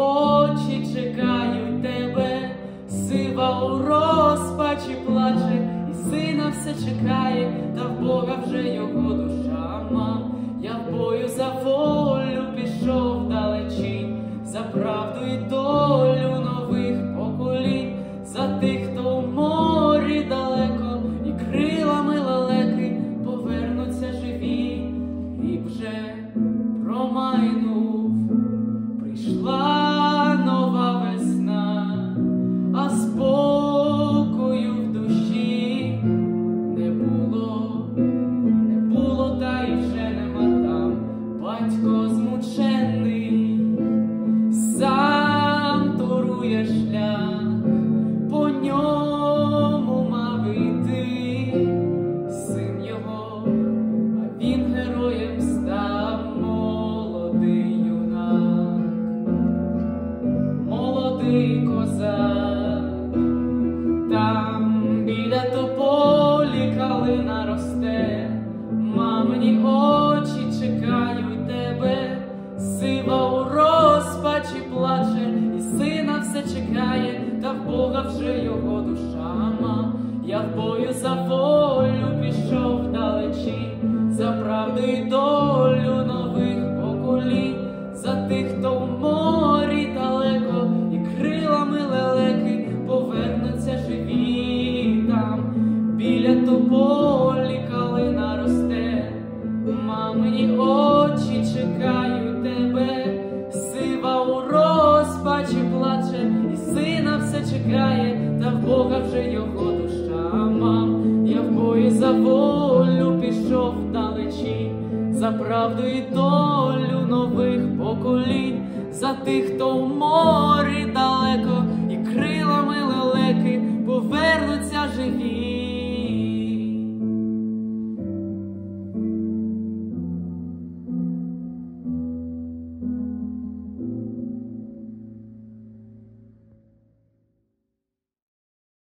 очі чекають тебе, сива у розпачі плаче, і сина все чекає, та в Бога вже його душа мам, я в бою за волю. Очі чекають тебе, сива у розпачі плаче, і сина все чекає, та в Бога вже його душа мам. Я в бою за волю пішов вдалечі, за правду і долю нових поколінь, за тих, хто в чекає, та в Бога вже його душа мам. Я в бої за волю пішов далечі, за правду і долю нових поколінь, за тих, хто в морі